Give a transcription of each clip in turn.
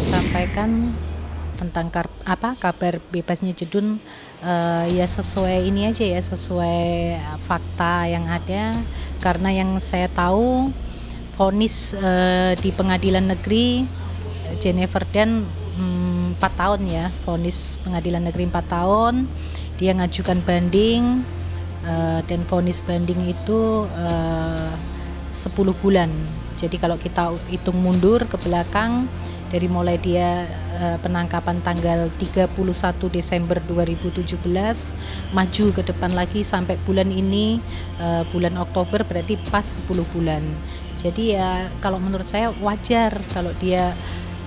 melaporkan tentang kar apa kabar bebasnya Jedun uh, ya sesuai ini aja ya sesuai fakta yang ada. Karena yang saya tahu vonis uh, di pengadilan negeri Jennifer Dan mm, empat 4 tahun ya vonis pengadilan negeri 4 tahun. Dia ngajukan banding uh, dan vonis banding itu uh, 10 bulan. Jadi kalau kita hitung mundur ke belakang dari mulai dia uh, penangkapan tanggal 31 Desember 2017 maju ke depan lagi sampai bulan ini uh, bulan Oktober berarti pas 10 bulan. Jadi ya kalau menurut saya wajar kalau dia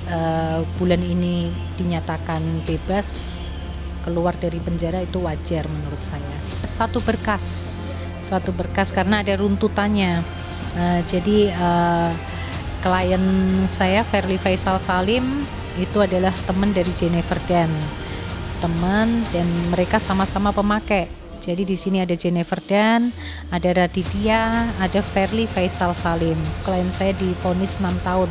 uh, bulan ini dinyatakan bebas keluar dari penjara itu wajar menurut saya. Satu berkas, satu berkas karena ada runtutannya. Jadi klien saya Verly Faisal Salim itu adalah teman dari Jennifer Dan. Teman dan mereka sama-sama pemakai. Jadi di sini ada Jennifer Dan ada Raditya ada Verly Faisal Salim. Klien saya difonis 6 tahun